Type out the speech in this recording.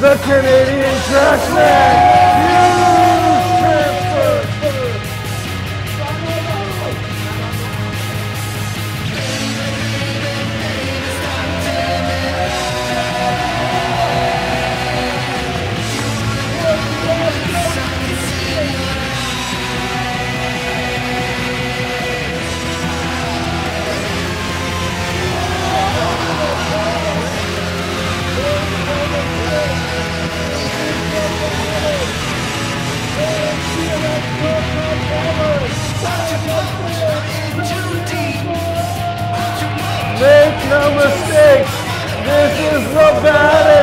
the Canadian Trashman! Make no mistake, this is the baddest